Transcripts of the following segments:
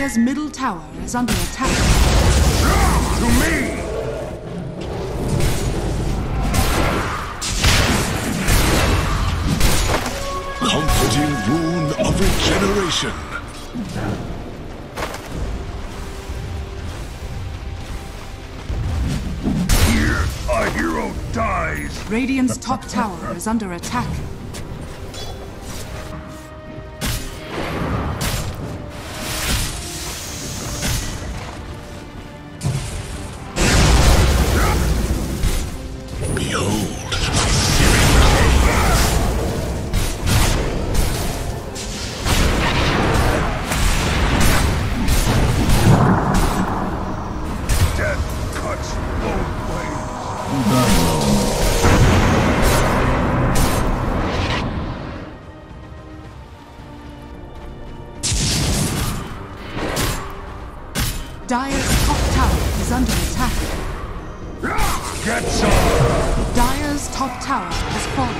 Dire's middle tower is under attack. To me! Comforting rune of regeneration. Here, a hero dies! Radiant's top tower is under attack. Dire's top tower is under attack. Get some! Dire's top tower has fallen.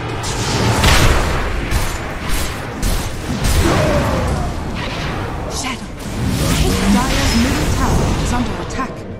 Shadow. Dire's middle tower is under attack.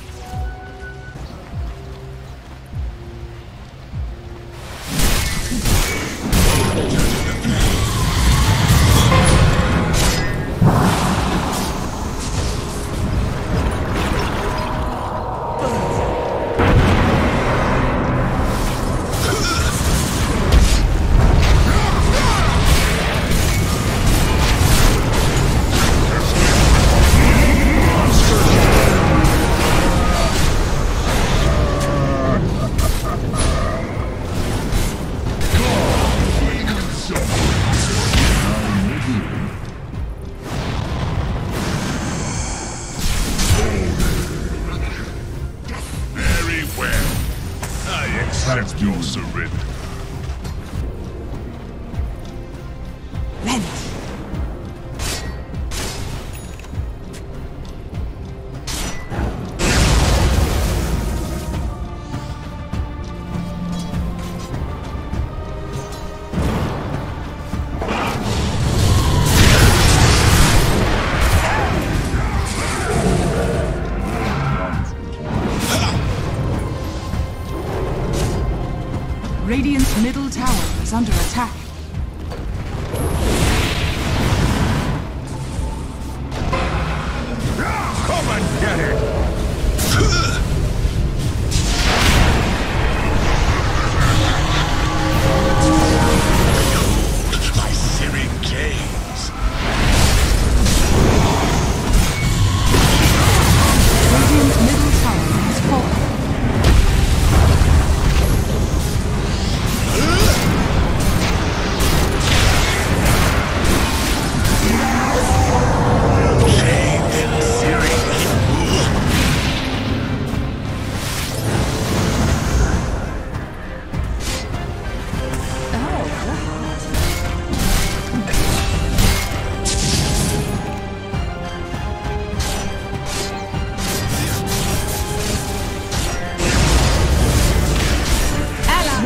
accept your surrender.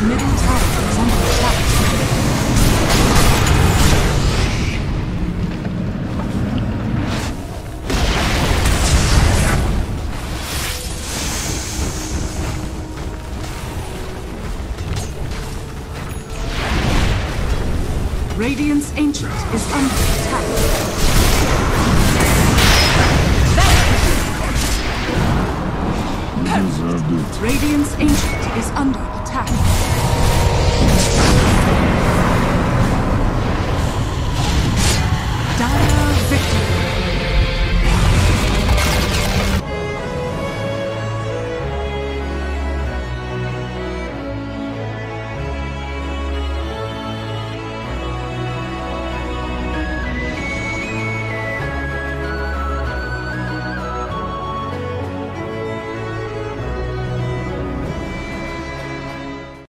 Dire's middle tower is under attack. Radiant's Ancient is under attack. Radiant's Ancient is under attack. Dire victory.